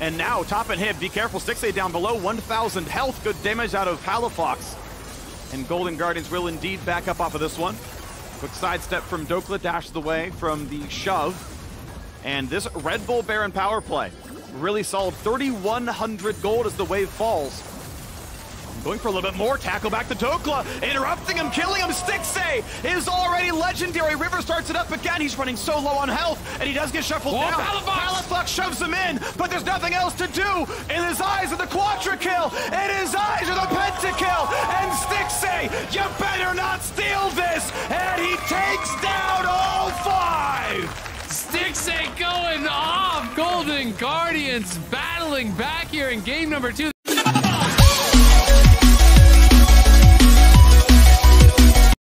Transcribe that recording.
And now, top and hit, be careful, Stixxay down below 1,000 health. Good damage out of Palafox. And Golden Guardians will indeed back up off of this one. Quick sidestep from Dhokla, Dash the way from the shove. And this Red Bull Baron power play, really solid. 3,100 gold as the wave falls. Going for a little bit more. Tackle back to Dhokla. Interrupting him, killing him. Stixxay is already legendary. River starts it up again. He's running so low on health, and he does get shuffled Oh, down. Palafox! Palafox shoves him in, but there's nothing else to do. In his eyes are the Quadra kill. In his eyes are the Pentakill. And Stixxay, you better not steal this. And he takes down all five. Stixxay going off. Golden Guardians battling back here in game number two.